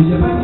Il n'y a pas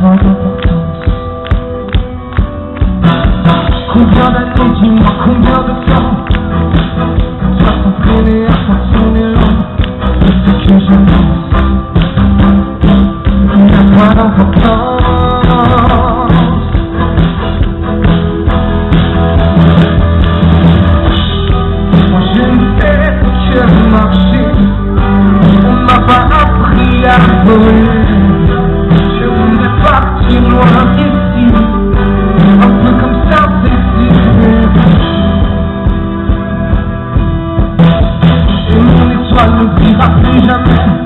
ce jamais.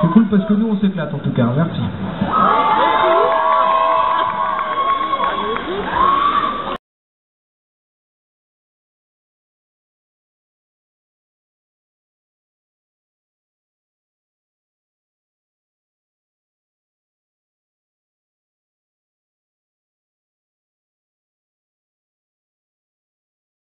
C'est cool parce que nous on s'éclate en tout cas, merci.